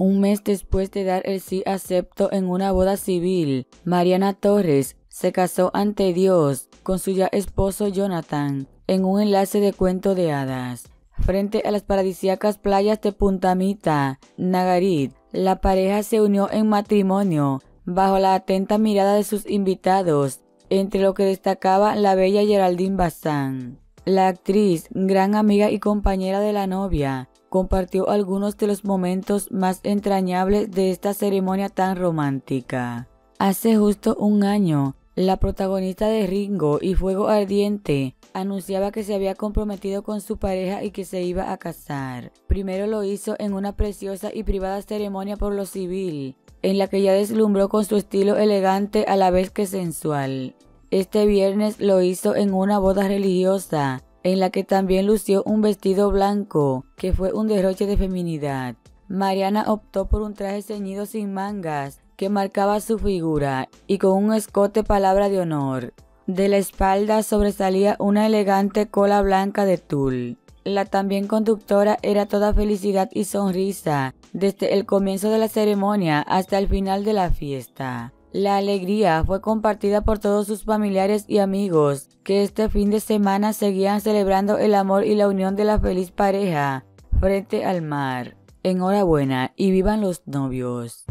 Un mes después de dar el sí acepto en una boda civil, Mariana Torres se casó ante Dios con su ya esposo Jonathan en un enlace de cuento de hadas. Frente a las paradisíacas playas de Punta Mita, Nagarit, la pareja se unió en matrimonio bajo la atenta mirada de sus invitados, entre lo que destacaba la bella Geraldine Bazán. La actriz, gran amiga y compañera de la novia, compartió algunos de los momentos más entrañables de esta ceremonia tan romántica. Hace justo un año, la protagonista de Ringo y Fuego Ardiente anunciaba que se había comprometido con su pareja y que se iba a casar. Primero lo hizo en una preciosa y privada ceremonia por lo civil, en la que ya deslumbró con su estilo elegante a la vez que sensual. Este viernes lo hizo en una boda religiosa, en la que también lució un vestido blanco, que fue un derroche de feminidad. Mariana optó por un traje ceñido sin mangas, que marcaba su figura, y con un escote palabra de honor. De la espalda sobresalía una elegante cola blanca de tul. La también conductora era toda felicidad y sonrisa, desde el comienzo de la ceremonia hasta el final de la fiesta. La alegría fue compartida por todos sus familiares y amigos, que este fin de semana seguían celebrando el amor y la unión de la feliz pareja frente al mar. Enhorabuena y vivan los novios.